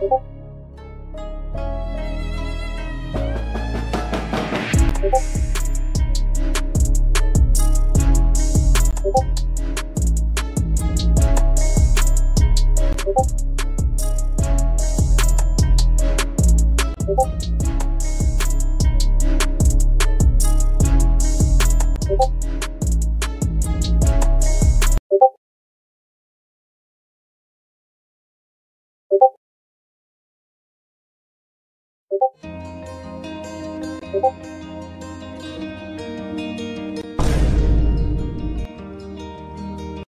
you 고맙습니다.